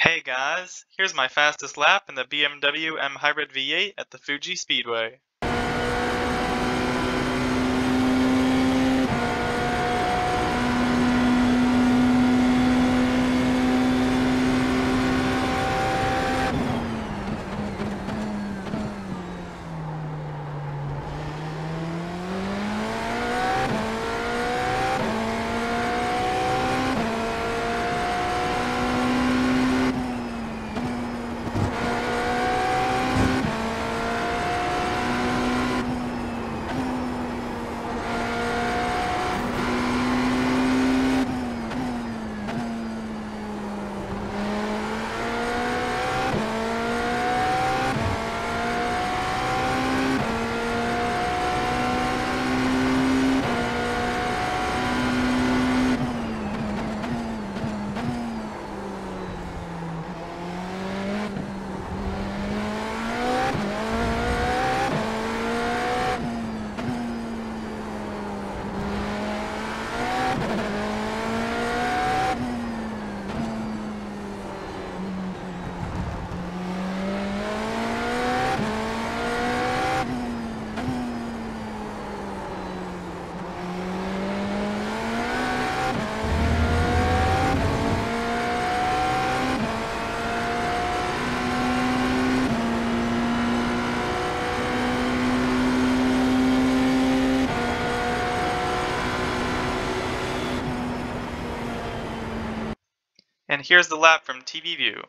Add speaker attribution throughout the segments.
Speaker 1: Hey guys, here's my fastest lap in the BMW M Hybrid V8 at the Fuji Speedway. And here's the lap from TV view.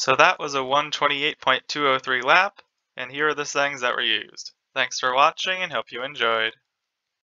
Speaker 1: So that was a 128.203 lap, and here are the settings that were used. Thanks for watching and hope you enjoyed.